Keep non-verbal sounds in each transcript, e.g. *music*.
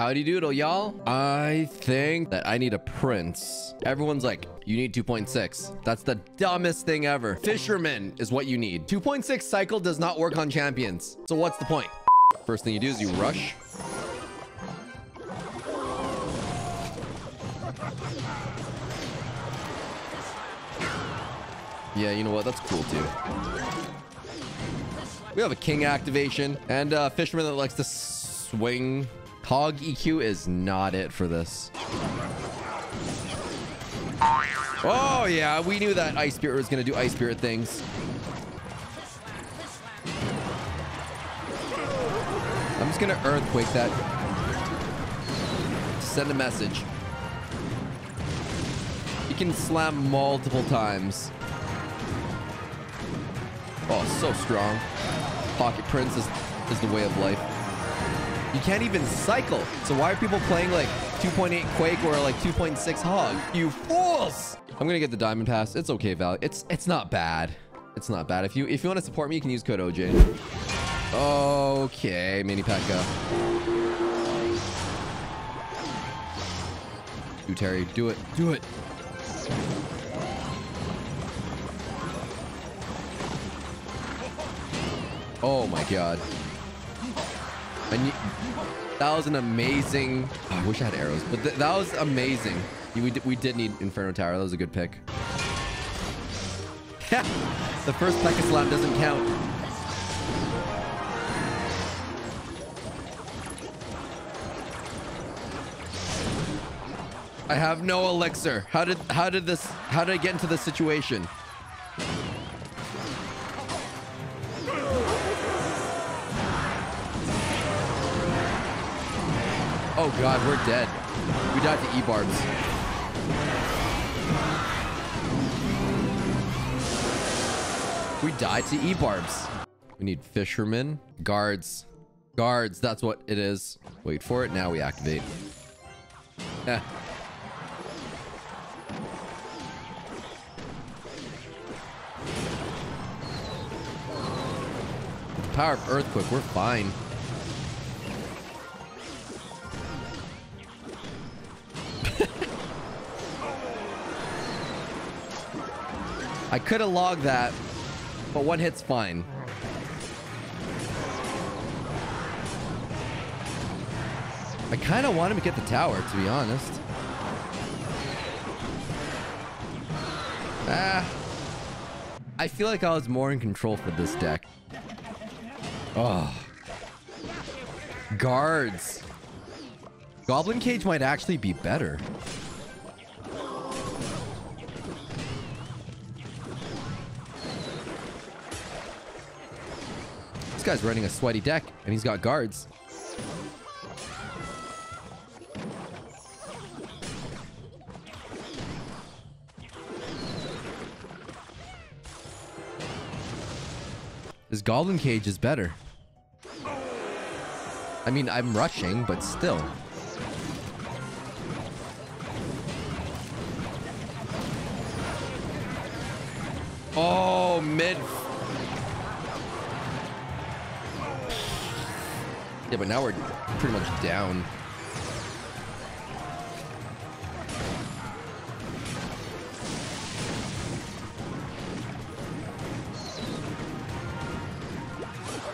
Howdy doodle, y'all. I think that I need a prince. Everyone's like, you need 2.6. That's the dumbest thing ever. Fisherman is what you need. 2.6 cycle does not work on champions. So what's the point? First thing you do is you rush. Yeah, you know what? That's cool too. We have a king activation and a fisherman that likes to swing Hog EQ is not it for this. Oh, yeah. We knew that Ice Spirit was going to do Ice Spirit things. I'm just going to Earthquake that. Send a message. You can slam multiple times. Oh, so strong. Pocket Prince is, is the way of life. You can't even cycle. So why are people playing like 2.8 Quake or like 2.6 Hog? You fools! I'm gonna get the Diamond Pass. It's okay, Val. It's it's not bad. It's not bad. If you if you want to support me, you can use code OJ. Okay, Mini P.E.K.K.A. Do Terry, do it, do it. Oh my god. And that was an amazing... Oh, I wish I had arrows, but th that was amazing. We, we did need Inferno Tower. That was a good pick. *laughs* the first P.E.K.K.A Slam doesn't count. I have no elixir. How did how did this how did I get into this situation? Oh god, we're dead. We died to E-barbs. We died to E-barbs. We need fishermen. Guards. Guards, that's what it is. Wait for it. Now we activate. Eh. Power of Earthquake, we're fine. I could have logged that, but one hit's fine. I kind of want him to get the tower, to be honest. Ah. I feel like I was more in control for this deck. Oh. Guards. Goblin Cage might actually be better. Guy's running a sweaty deck, and he's got guards. This Goblin Cage is better. I mean, I'm rushing, but still. Oh, mid Yeah, but now we're pretty much down.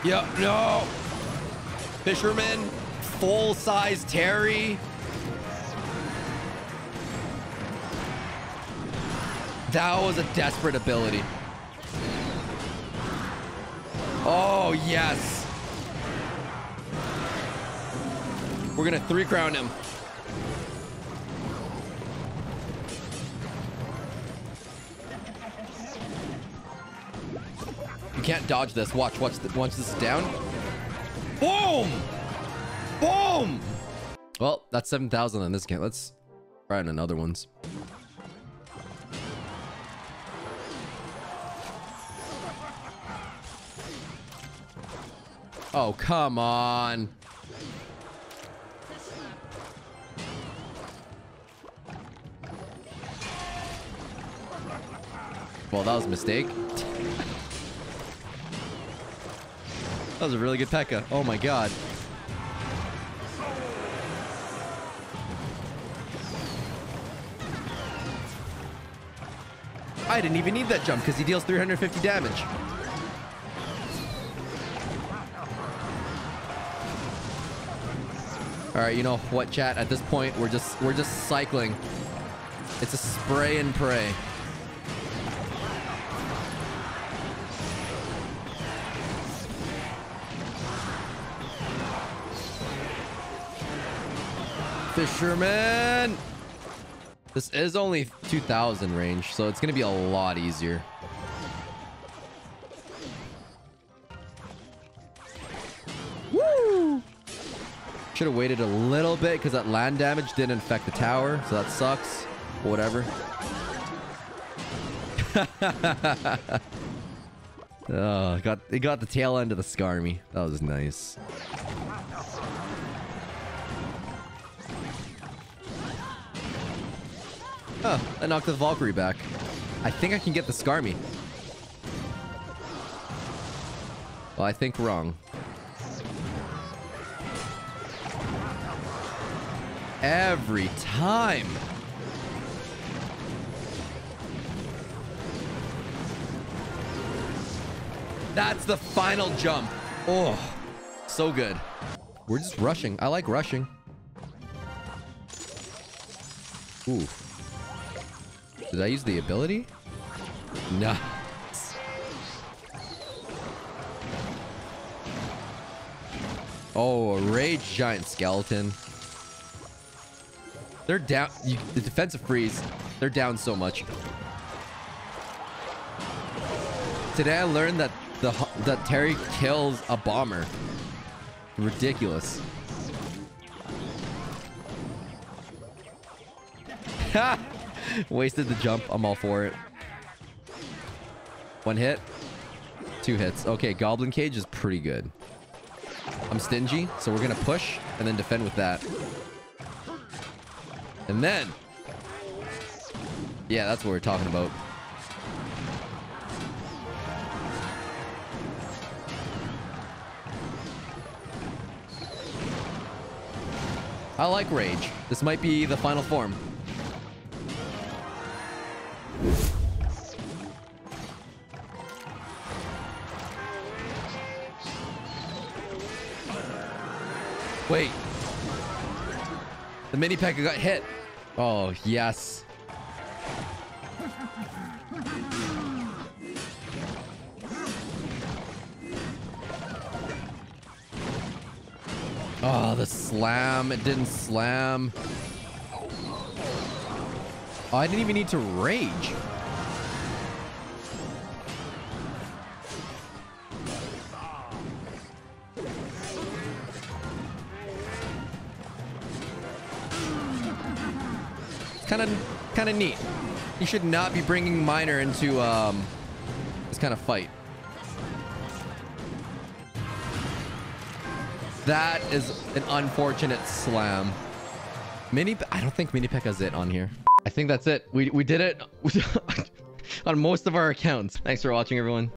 Yep, no! Fisherman, full-size Terry. That was a desperate ability. Oh, yes. We're gonna three crown him. You can't dodge this. Watch, watch, the, watch this is down. Boom! Boom! Well, that's 7,000 on this game. Let's try on another ones. Oh, come on. Well, that was a mistake. that was a really good P.E.K.K.A. Oh my god. I didn't even need that jump because he deals 350 damage. All right, you know what, chat? At this point, we're just we're just cycling. It's a spray and pray. Fisherman! This is only 2,000 range, so it's going to be a lot easier. Woo! Should have waited a little bit because that land damage didn't infect the tower, so that sucks. But whatever. *laughs* oh, got it got the tail end of the Skarmy. That was nice. Oh, I knocked the Valkyrie back. I think I can get the Skarmy. Well, I think wrong. Every time. That's the final jump. Oh, so good. We're just rushing. I like rushing. Ooh. Did I use the ability? No. Oh, a rage giant skeleton. They're down. You, the defensive freeze. They're down so much. Today I learned that the that Terry kills a bomber. Ridiculous. Ha! Wasted the jump. I'm all for it. One hit. Two hits. Okay, Goblin Cage is pretty good. I'm stingy, so we're going to push and then defend with that. And then... Yeah, that's what we're talking about. I like Rage. This might be the final form. Wait. The mini P.E.K.K.A got hit. Oh, yes. Oh, the slam. It didn't slam. Oh, I didn't even need to rage. Kind of kind of neat. You should not be bringing Miner into um, this kind of fight. That is an unfortunate slam. Mini, I don't think Mini P.E.K.K.A's it on here. I think that's it. We, we did it *laughs* on most of our accounts. Thanks for watching, everyone.